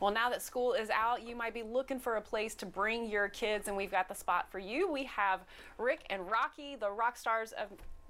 Well, now that school is out, you might be looking for a place to bring your kids, and we've got the spot for you. We have Rick and Rocky, the rock stars of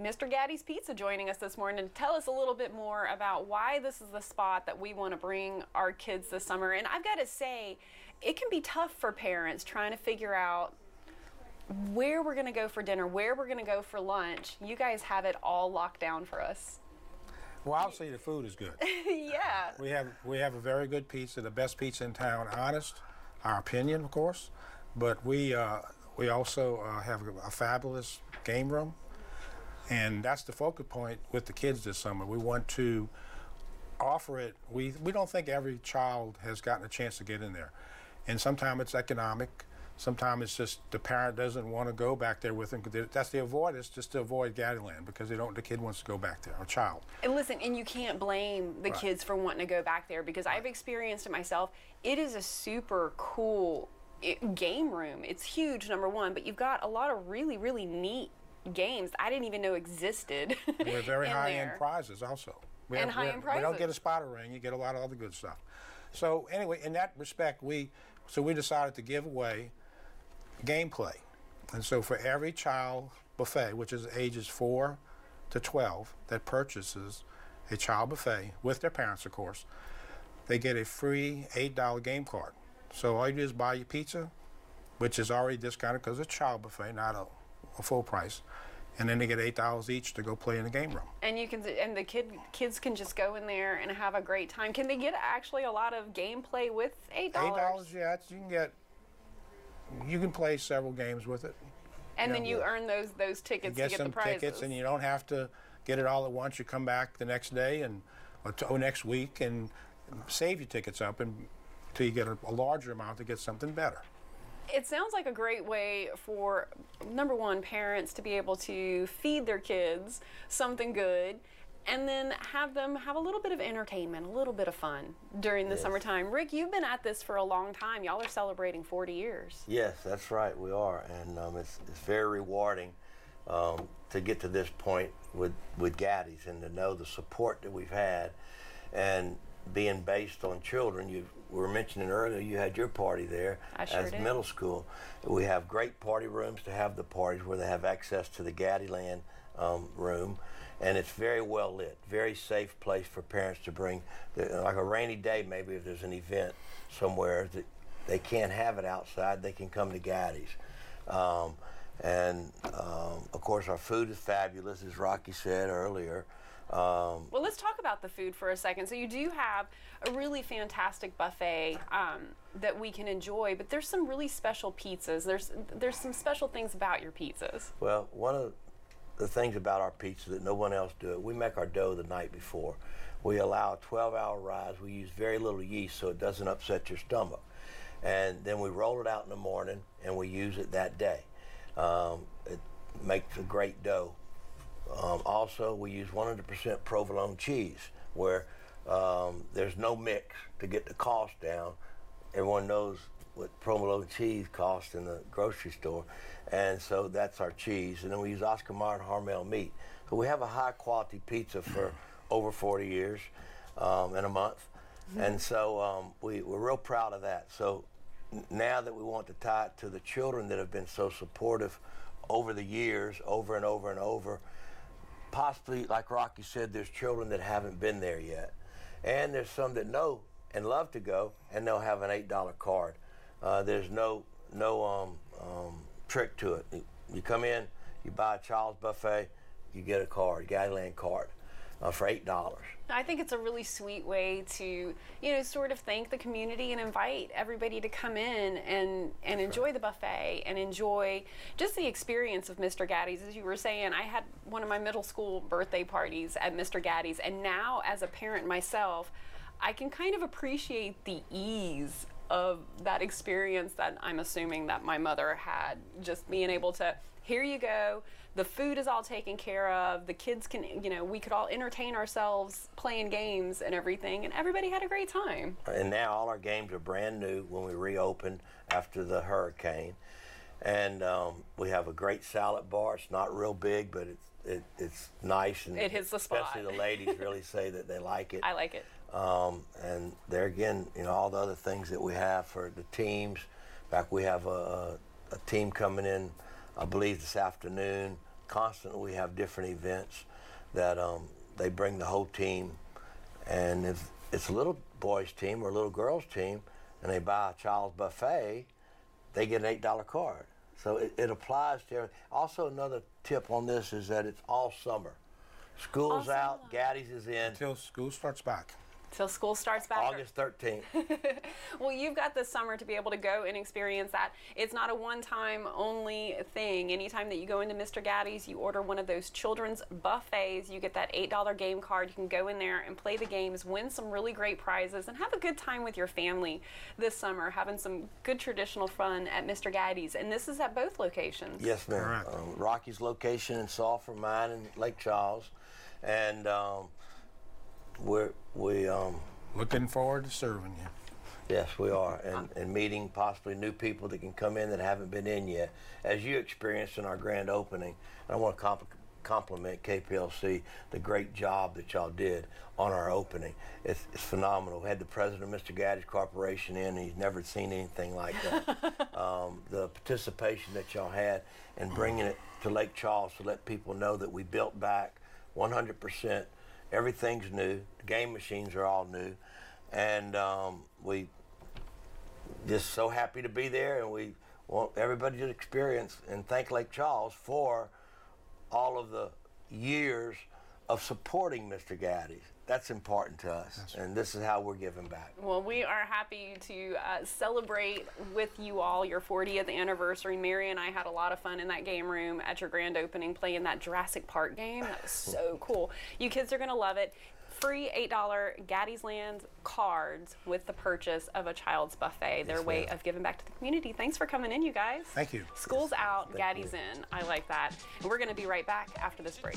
Mr. Gatti's Pizza, joining us this morning to tell us a little bit more about why this is the spot that we want to bring our kids this summer. And I've got to say, it can be tough for parents trying to figure out where we're going to go for dinner, where we're going to go for lunch. You guys have it all locked down for us. Well, obviously the food is good. yeah. We have we have a very good pizza, the best pizza in town. Honest, our opinion, of course, but we uh, we also uh, have a fabulous game room, and that's the focal point with the kids this summer. We want to offer it. We we don't think every child has gotten a chance to get in there, and sometimes it's economic. Sometimes it's just the parent doesn't want to go back there with them. That's the avoidance, just to avoid Gattiland, because they don't. The kid wants to go back there, or child. And listen, and you can't blame the Right. kids for wanting to go back there because I've experienced it myself. It is a super cool game room. It's huge, number one, but you've got a lot of really, really neat games I didn't even know existed. We're very high there. end prizes also. We And have- high-end we- We don't get a prizes. spotter ring. You get a lot of other good stuff. So anyway, in that respect, we so we decided to give away gameplay, and so for every child buffet, which is ages four to twelve, that purchases a child buffet with their parents, of course, they get a free eight dollar game card. So all you do is buy your pizza, which is already discounted because it's a child buffet, not a, a full price, and then they get eight dollars each to go play in the game room. And you can, and the kid kids can just go in there and have a great time. Can they get actually a lot of gameplay with eight dollars? Eight dollars, yeah, you can get. You can play several games with it. And then Yeah. you earn those those tickets get to get some the prizes. tickets, and you don't have to get it all at once. You come back the next day and or, to, or oh, next week and save your tickets up and until you get a, a larger amount to get something better. It sounds like a great way for number one parents to be able to feed their kids something good and then have them have a little bit of entertainment, a little bit of fun during the Yes. summertime. Rick, you've been at this for a long time. Y'all are celebrating 40 years. Yes, that's right. We are, and um, it's it's very rewarding um, to get to this point with with Gatti's and to know the support that we've had, and being based on children. You were mentioning earlier you had your party there sure as did. middle school. We have great party rooms to have the parties where they have access to the Gattiland um, room, and it's very well lit, very safe place for parents to bring. The, like a rainy day, maybe if there's an event somewhere that they can't have it outside, they can come to Gatti's. Um, and um, of course, our food is fabulous, as Rocky said earlier. Um, Well, let's talk about the food for a second. So you do have a really fantastic buffet um, that we can enjoy, but there's some really special pizzas. There's there's some special things about your pizzas. Well, one of the things about our pizza that no one else do it, we make our dough the night before. We allow a 12-hour rise. We use very little yeast so it doesn't upset your stomach. And then we roll it out in the morning and we use it that day. Um, it makes a great dough. Um, also, we use 100% provolone cheese, where um, there's no mix to get the cost down. Everyone knows what provolone cheese costs in the grocery store, and so that's our cheese. And then we use Oscar Mayer and Hormel meat. So we have a high quality pizza for over 40 years um, in a month, and so um, we, we're real proud of that. So n- now that we want to tie it to the children that have been so supportive over the years, over and over and over, possibly, like Rocky said, there's children that haven't been there yet. And there's some that know and love to go, and they'll have an $8 card. Uh, there's no, no um, um, trick to it. You- You come in, you buy a child's buffet, you get a card, Gadland card, uh, for $8. I think it's a really sweet way to, you know, sort of thank the community and invite everybody to come in and and enjoy the buffet and enjoy just the experience of Mr. Gatti's. As you were saying, I had one of my middle school birthday parties at Mr. Gatti's, and now as a parent myself, I can kind of appreciate the ease of that experience that I'm assuming that my mother had. Just being able to, here you go, the food is all taken care of, the kids can, you know, we could all entertain ourselves playing games and everything, and everybody had a great time. and now all our games are brand new when we reopened after the hurricane. And um, we have a great salad bar. It's not real big, but it's it, it's nice and It hits the spot. Especially the ladies really say that they like it. I like it. Um, and there again, you know, all the other things that we have for the teams. In fact, we have a, a team coming in, I believe, this afternoon. Constantly, we have different events that um, they bring the whole team. And if it's a little boys' team or a little girls' team, and they buy a child's buffet, they get an eight dollar card. So it, it applies to everything. Also, another tip on this is that it's all summer. School's All out, summer. Gatti's is in. Until school starts back. Till school starts back. August 13th. Well, you've got this summer to be able to go and experience that. It's not a one time only thing. Anytime that you go into Mr. Gatti's, you order one of those children's buffets, you get that $8 game card. You can go in there and play the games, win some really great prizes, and have a good time with your family this summer, having some good traditional fun at Mr. Gatti's. And this is at both locations. Yes, ma'am. Correct. Um, Rocky's location in Sulphur, mine in Lake Charles, and um, we're we um, Looking forward to serving you. yes we are, and, and meeting possibly new people that can come in that haven't been in yet, as you experienced in our grand opening. And I want to comp- compliment KPLC the great job that y'all did on our opening. It's, it's phenomenal. We had the president of Mr. Gatti's Corporation in. He's never seen anything like that. um, the participation that y'all had and bringing it to Lake Charles to let people know that we built back 100%. Everything's new. The game machines are all new, and um, we just so happy to be there. And we want everybody to experience and thank Lake Charles for all of the years of supporting Mr. Gatti's. That's important to us, and this is how we're giving back. Well, we are happy to uh, celebrate with you all your 40th anniversary. Mary and I had a lot of fun in that game room at your grand opening playing that Jurassic Park game. That was so cool. You kids are going to love it. Free $8 Gatti's Land cards with the purchase of a child's buffet. Their Yes, way ma'am. of giving back to the community. Thanks for coming in, you guys. Thank you. School's out, Thank Gatti's in. I like that. And we're going to be right back after this break.